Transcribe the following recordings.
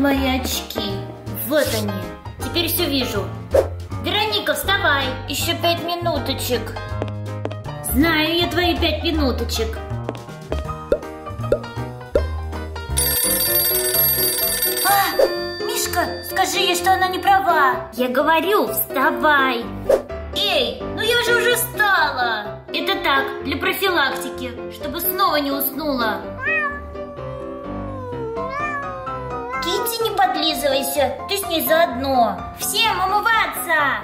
мои очки? Вот они. Теперь все вижу. Вероника, вставай. Еще пять минуточек. Знаю я твои пять минуточек. А, Мишка, скажи ей, что она не права. Я говорю, вставай. Эй, ну я же уже встала. Это так, для профилактики, чтобы снова не уснула. Китти, не подлизывайся, ты с ней заодно. Всем умываться!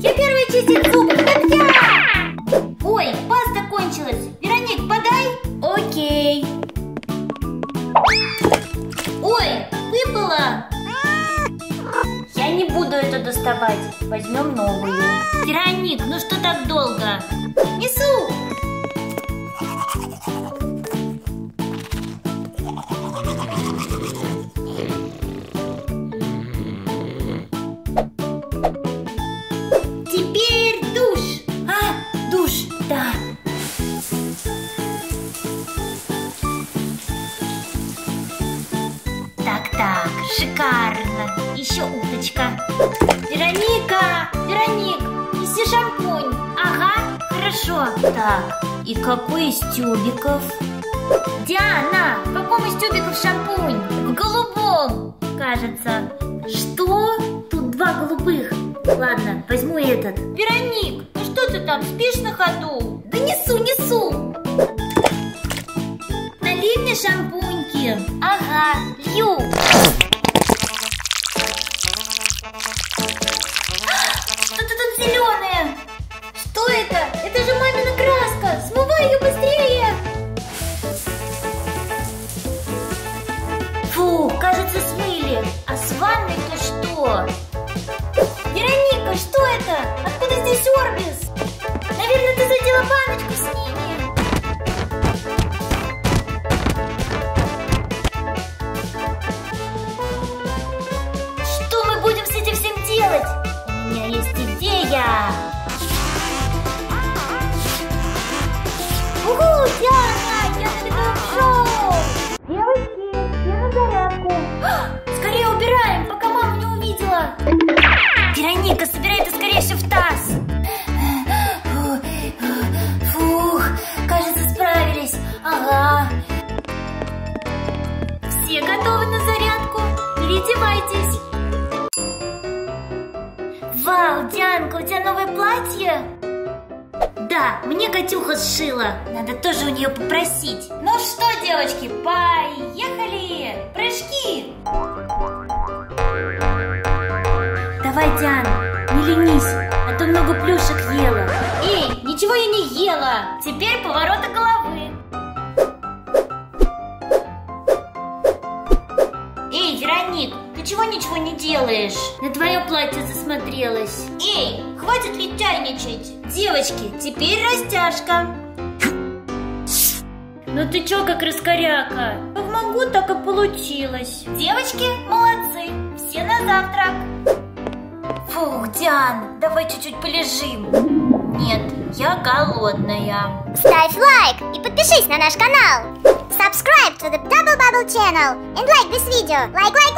Я первая чистить зубы, хотя! Ой, паста кончилась. Вероник, подай. Окей. Ой, выпала. Я не буду это доставать. Возьмем новую. Вероник, ну что так долго? Несу. Шикарно. Еще уточка. Вероника, Вероник, неси шампунь. Ага, хорошо. Так, и какой из тюбиков? Диана, в каком из тюбиков шампунь? В голубом, кажется. Что? Тут два голубых. Ладно, возьму этот. Вероник, ну что ты там, спишь на ходу? Да несу, несу. Налей мне шампуньки. Ага, лью. Угу, Диана, я на шоу. Девочки, все на зарядку. Скорее убираем, пока мама не увидела. Вероника, собирай это скорее все в таз. Фух, кажется, справились. Ага. Все готовы на зарядку? Переодевайтесь. Вау, Дианка, у тебя новое платье? Да, мне Катюха сшила. Надо тоже у нее попросить. Ну что, девочки, поехали! Прыжки! Давай, Диан, не ленись, а то много плюшек ела. Эй, ничего я не ела. Теперь повороты головы. Чего ничего не делаешь? На твое платье засмотрелась. Эй, хватит летальничать. Девочки, теперь растяжка. Ну ты чё, как раскоряка? Как могу, так и получилось. Девочки, молодцы. Все на завтрак. Фух, Диан, давай чуть-чуть полежим. Нет, я голодная. Ставь лайк и подпишись на наш канал. Subscribe to the Double Bubble channel and like this video. Like, like,